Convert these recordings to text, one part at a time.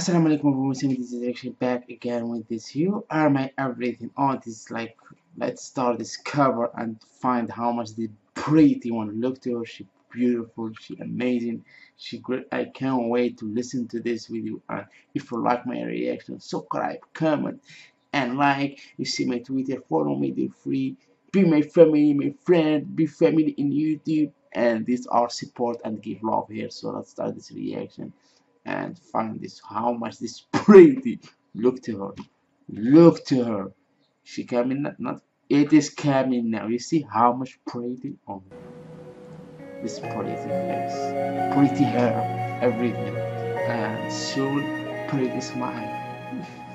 Assalamu alaikum this is actually back again with this. You are my everything. On this like let's start this cover and find how much the pretty one look to her. She beautiful she amazing she great. I can't wait to listen to this video. And if you like my reaction subscribe comment and like. You see my twitter follow me they're free be my family my friend be family in youtube and this our support and give love here. So let's start this reaction and find this how much this pretty look to her look to her. She coming not, not it is coming now. You see how much pretty on this pretty face pretty hair everything. And soon pretty smile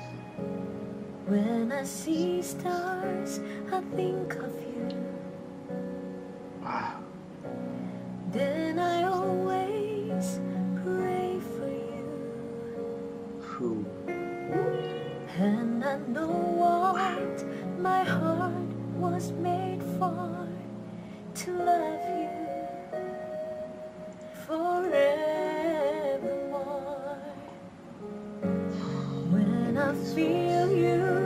When I see stars, I think of you. wow Then I always pray for you. cool And I know what my heart was made for to love you forevermore. When I feel you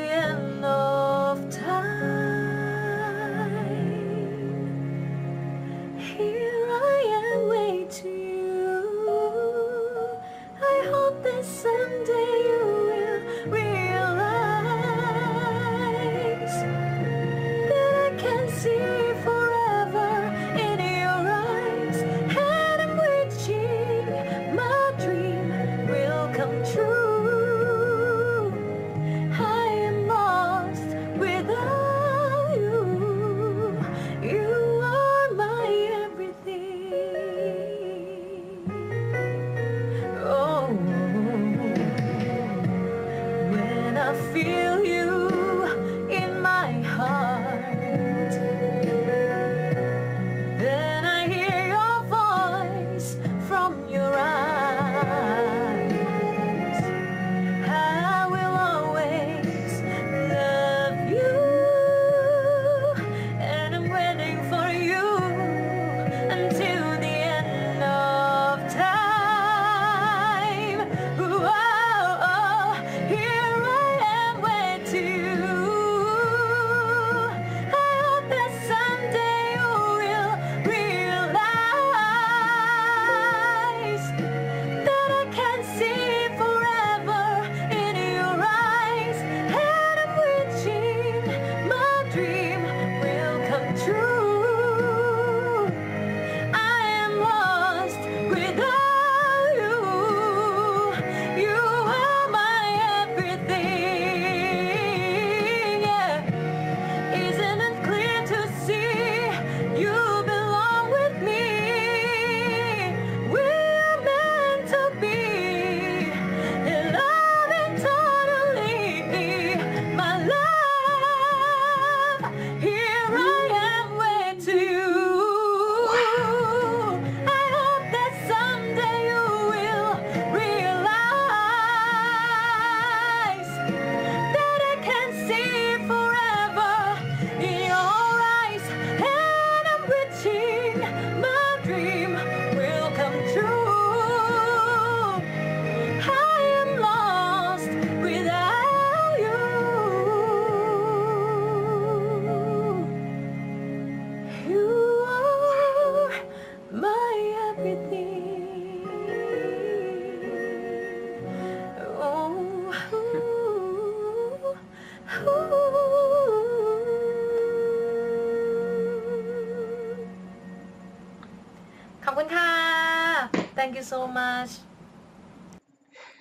thank you so much.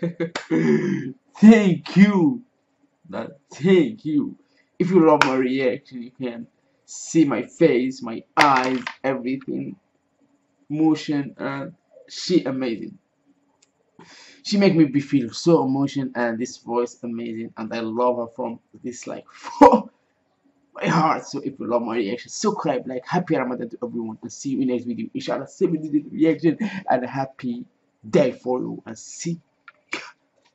Thank you. That thank you. If you love my reaction you can see my face my eyes everything. Motion and she amazing. She make me feel so emotion and this voice amazing and I love her from this like my heart. So if you love my reaction subscribe like happy Ramadan to everyone and see you in next video. Inshallah 70 reaction. And happy day for you and see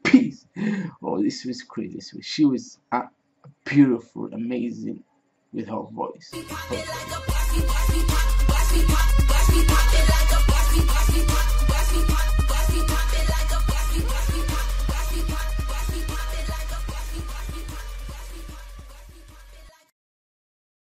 peace. Oh this was crazy. She was uh, beautiful amazing with her voice